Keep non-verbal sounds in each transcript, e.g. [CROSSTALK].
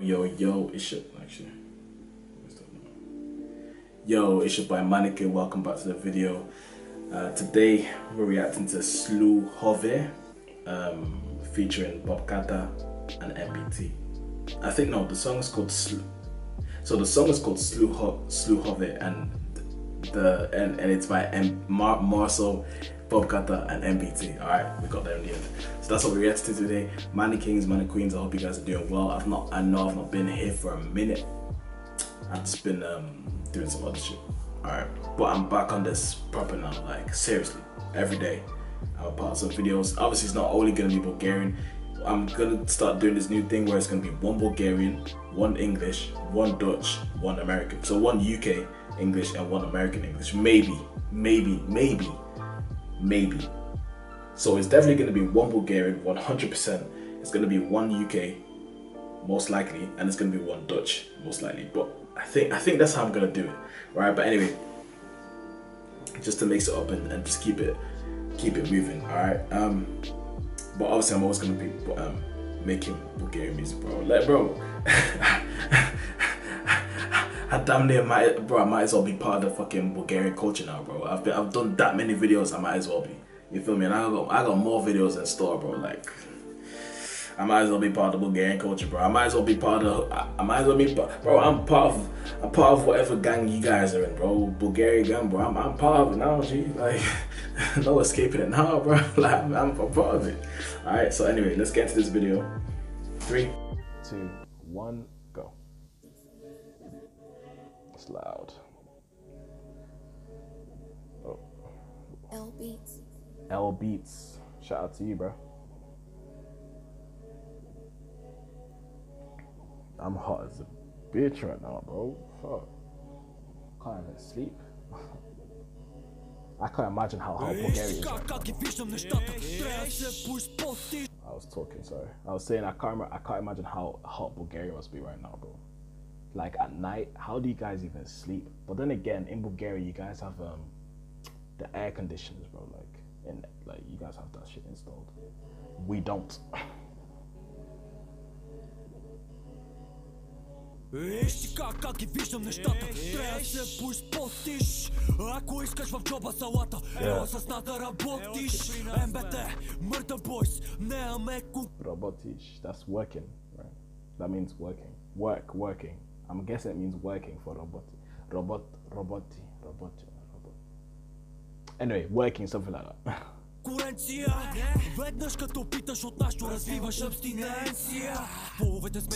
Yo, yo, it's your actually. Yo, it's your boy Manakin. Welcome back to the video. Uh, today we're reacting to Sluhove, um, featuring Bobkata and MBT. I think no, the song is called Slew. So the song is called Slew Ho- Sluhove, and the and, and it's by M- Mar- Marcel, Bobkata, and MBT. All right, we got there in the end. So that's what we're reacting to today. Manny Kings, Manny Queens. I hope you guys are doing well. I've not, I know I've not been here for a minute. I've just been um, doing some other shit. All right, but I'm back on this proper now. Like seriously, every day. A part of some videos. Obviously, it's not only gonna be Bulgarian. I'm gonna start doing this new thing where it's gonna be one Bulgarian, one English, one Dutch, one American. So one UK English and one American English. Maybe, maybe, maybe, maybe. So it's definitely gonna be one Bulgarian, 100%. It's gonna be one UK, most likely, and it's gonna be one Dutch, most likely. But I think I think that's how I'm gonna do it, right? But anyway, just to mix it up and, and just keep it keep it moving, all right. Um, but obviously, I'm always gonna be um, making Bulgarian music, bro. Like, bro, [LAUGHS] I damn near might, bro. I might as well be part of the fucking Bulgarian culture now, bro. I've been, I've done that many videos. I might as well be. You feel me? And I got I got more videos in store, bro. Like. I might as well be part of the Bulgarian culture, bro. I might as well be part of. I, I might as well be, bro. I'm part of. I'm part of whatever gang you guys are in, bro. Bulgarian gang, bro. I'm, I'm part of it now, G. Like, [LAUGHS] no escaping it now, bro. [LAUGHS] Like, I'm, I'm part of it. All right. So anyway, let's get into this video. Three, two, one, that's loud. Oh. L Beats. L Beats. Shout out to you, bro. I'm hot as a bitch right now, bro. Fuck. Can't even sleep. [LAUGHS] I can't imagine how hot Bulgaria is. Right I was talking, sorry. I was saying I can't. I can't imagine how hot Bulgaria must be right now, bro Like at night, how do you guys even sleep? But then again, in Bulgaria, you guys have um the air conditioners, bro. Like, and like you guys have that shit installed. We don't. Виж ти как, как ги виждам нещата, трябва да се пуш по-тиш. Ако искаш в джоба салата, ела с нас да работиш. МБТ, мъртъв бойс, не е меко. Robotish. That's working, right? That means working. Work, working. I'm guessing it means working for robot, robot, robot, robot, robot. Anyway, working something like that. [LAUGHS]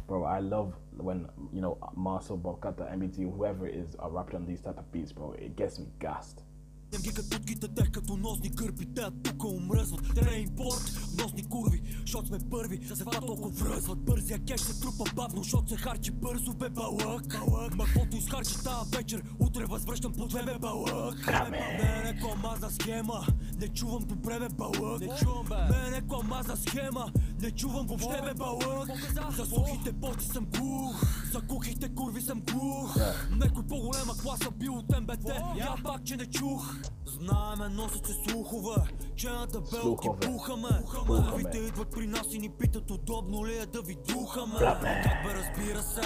bro, I love when you know Marcel Bobkata, MBT, whoever it is are rapping on these type of beats, bro. It gets me gassed. Дем ги като тутките те като носни кърпи, те тука умръзват. Те импорт, носни курви, шот сме първи, затова толкова връзват. Бързия кеш се трупа бавно, шот се харчи бързо, бе балък. Ма каквото изхарчи тази вечер, утре възвръщам по две, бе балък. Мене комазна схема, не чувам добре, бе балък. Не чувам, бе. Мене комазна схема, не чувам въобще, бе балък. За сухите поти съм глух, за кухите курви съм глух. Некой по-голема класа бил от МБТ, я пак, че не чух. Знаеме, носят се слухове, че на табелки пухаме. Пухаме. Първите идват при нас и ни питат удобно ли е да ви духаме. Как бе разбира се,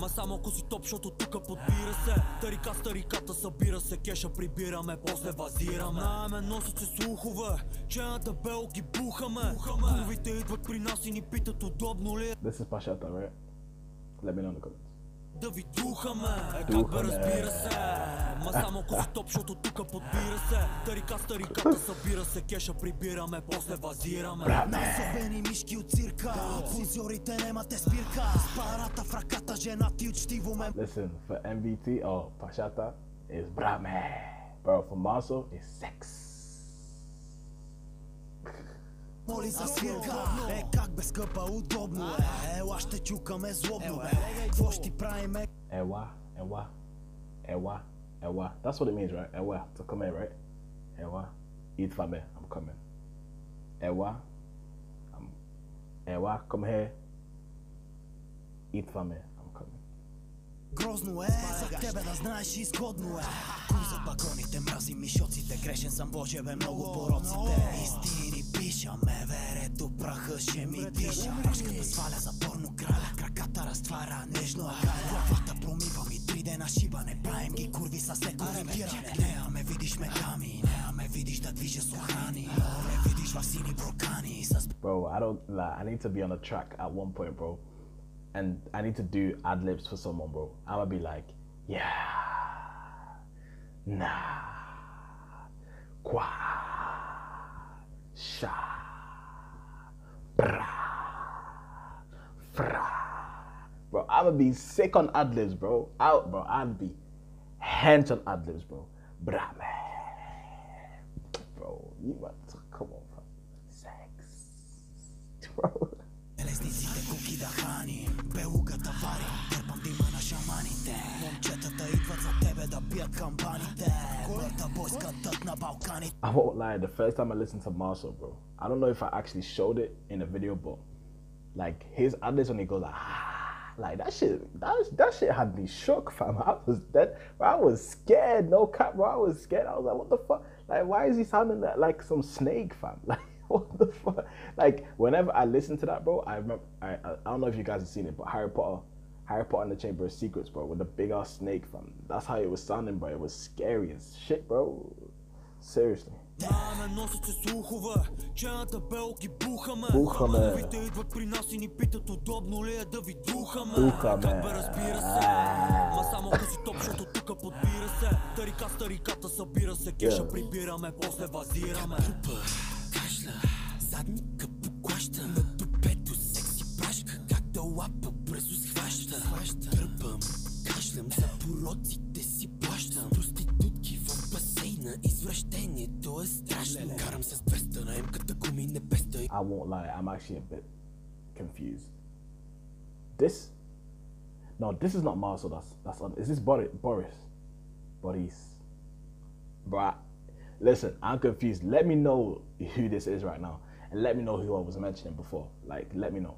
ма само ако си топ, защото тука подбира се. Тарика с тариката събира се, кеша прибираме, после вазираме. Знаеме, носят се слухове, че на табелки бухаме. Първите идват при нас и ни питат удобно ли е This is Pashata, right? Let me know in the comments. Да ви духаме. Е, как бе разбира се. Ма само ако си топ, защото тука подбира се. Тарика с тариката събира се Кеша прибираме, после вазираме. Насъбени мишки от цирка Фунзиорите немате спирка. С парата в ръката жена ти учтиво ме Listen, for MVT, oh, Pashata is Brahme. Bro, for Marcel, is sex. Моли за свирка Е как бе скъпа удобно е Ела ще чукаме злобно бе Какво ще правиме Ewa, Ewa, Ewa, Ewa. That's what it means, right? Ewa, to come here, right? Ewa, eat fame, I'm coming. Ewa, I'm, Ewa, come here. Eat fame, I'm coming. Грозно е за тебе да знаеш изгодно е Кой за багоните мрази мишоците Грешен съм Боже бе много пороците Истини пишаме вере Ето праха ще ми диша Рашката сваля за порно краля Краката разтваря нежно агаля Главата промивам и три дена шибане Правим ги курви с леко ориентиране Нея ме видиш ме гами Нея ме видиш да движа с охрани Нея ме видиш в сини брокани С Bro, I don't like. I need to be on a track at one point, bro, and I need to do ad libs for someone, bro. I'ma be like, yeah, nah, qua, sha, bra, fra. Bro, I'ma be sick on ad libs, bro. Out, bro. I'd be hench on ad libs, bro. Bra, man. Bro, you want to come on, bro. Sex, bro. Лесниците куки да храни Белугата вари Терпам дима на шаманите Момчетата идват за тебе да бият кампаните I won't lie, the first time I listened to Marshall, bro, I don't know if I actually showed it in a video, but like his others when he goes like, ah, like that shit, that, that shit had me shook, fam. I was dead, bro, I was scared, no cap, bro. I was scared. I was like, what the fuck? Like, why is he sounding that like some snake, fam? [LAUGHS] Like, what the fuck? Like, whenever I listen to that, bro, I remember, I, I, I don't know if you guys have seen it, but Harry Potter, Harry Potter and the Chamber of Secrets, bro, with the big ass snake, fam. That's how it was sounding, bro. It was scary as shit, bro. Seriously. Ме носят се слухове, че на табелки бухаме Бухаме. Новите идват при нас и ни питат удобно ли е да ви духаме Духаме. Как бе разбира се Ма само ако си топ, защото тука подбира се Тарика с тариката събира се Кеша Yeah. прибираме, после вазираме Кашля, задника поклаща На дупето секси прашка Как да лапа пороците си плащам Проститутки в басейна Извращението е страшно Карам с 200 на емката гуми не песта I won't lie, I'm actually a bit confused. This, no, this is not Marcel. That's that's on. Is this Boris? Boris, Boris, bro. I- Listen, I'm confused. Let me know who this is right now, and let me know who I was mentioning before. Like, let me know.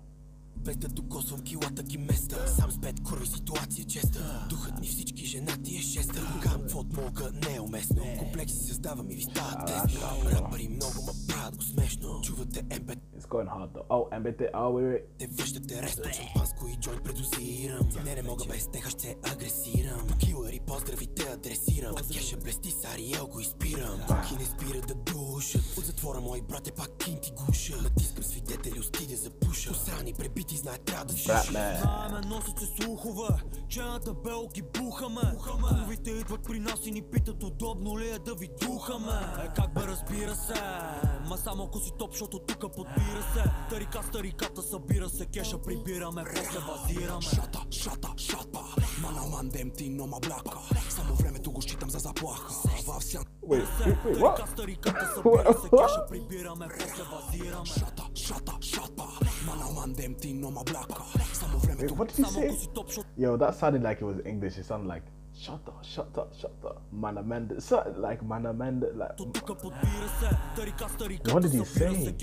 Без да докосвам килата ги места. Сам с пет курви ситуация честа. Духът ни всички женати е шеста. Кам каквото мога не е уместно. Комплекси създавам и ви стават тесно Рапъри много ма правят го смешно. Чувате МП going hard though. Oh, MBT. Oh, wait, wait. те връщате ресто Шампанско и джойнт предозирам. Не, не мога без теха ще агресирам. Килъри поздрави те адресирам. А кеша блести с Ариел го изпирам. Коки не спира да душат. От затвора мои брате пак кинти гуша Натискам свидетели, устиде за пуша. Посрани пребити знаят трябва да man. Знаеме, носят се слухове, че на табелки бухаме. Хубавите идват при нас и ни питат удобно ли е да ви духаме. Е как бе разбира се, ма само ако си топ, защото тука подбира се Тарика с тариката събира се, кеша прибираме, после базираме Шата, шата, шата Мана мандем ти нома блака Само времето го считам за заплаха В сян Wait, wait, wait, Тарика what? с тариката събира се, кеша прибираме, после базираме Шата, шата, шата Мана мандем ти нома блака Само времето Wait, what did you Само say? ако си топ, защото Yo, that sounded like it was English. It sounded like shut up, shut up, shut up. Manamanda, so like Manamanda, like. What did he say?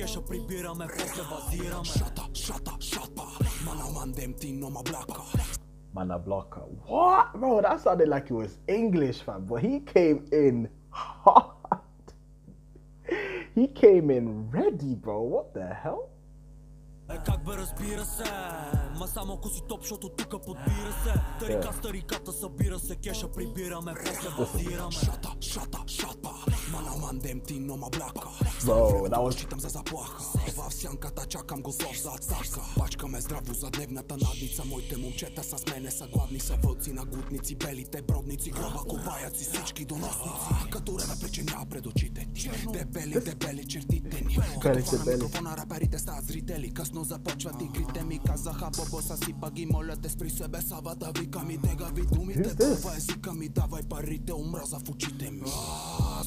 Mana blocker. What? Bro, that sounded like it was English, fam. But he came in hot. he came in ready, bro. What the hell? Е как бе разбира се. Ма само ако си топ, защото тука подбира се. Тарика с тариката събира се, кеша прибираме, после базираме. Шата, шата, шата Мана мандем ти нома блака Bro, that was Считам за заплаха В сянката чакам готов за атака Пачкаме здраво за дневната надница Моите момчета с мене са гладни Са вълци на гутници, белите бродници Гроба копаяци, всички доносници Като реве причиня пред очите ти Дебели, дебели чертите ни Дебели, Като дебели. микрофона раперите стават зрители Късно започват игрите ми Казаха бобо са си па ги моля те спри себе Сава да викам и тегави думите Who's this? Това езика ми давай парите омраза в очите ми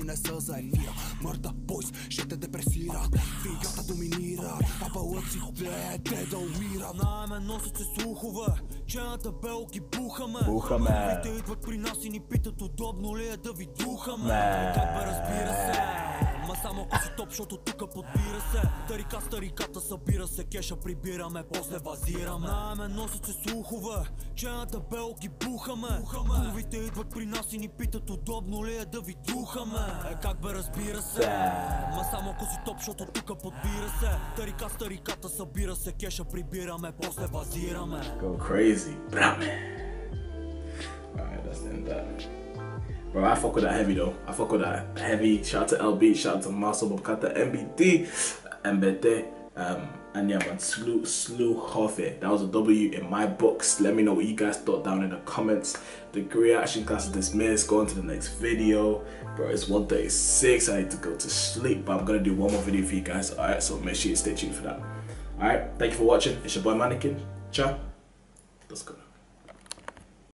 не са за ефира Мърда бойс ще те депресират. В играта доминират Папа Паците, те да умира Знаеме, носят се слухове Че на табел ги бухаме. Бухаме. Хубавите идват при нас и ни питат удобно ли е да ви духаме. Ме. Как бе разбира се Ма само ако си топ, защото тука подбира се Тарика с тариката събира се Кеша прибираме, после базираме Знаеме, носят се слухове Че на табел ги бухаме Хубавите идват при нас и ни питат удобно ли е да ви духаме Е как бе разбира се Ма само ако си топ, защото тука подбира се Тарика с тариката събира се Кеша прибираме, после базираме Go crazy. Brame. Alright, that's end that. Bro, I fuck with that heavy though. I fuck with that heavy. Shout out to LB, shout out to Marcel Bobkata, MBD, MBD. Um, and yeah, man, slew, slew Hoffe. That was a W in my books. Let me know what you guys thought down in the comments. Degree action class is dismissed. Go on to the next video. Bro, it's 1.36. I need to go to sleep, but I'm gonna do one more video for you guys. Alright, so make sure you stay tuned for that. Alright, thank you for watching. It's your boy Manakin. Ciao. Let's go.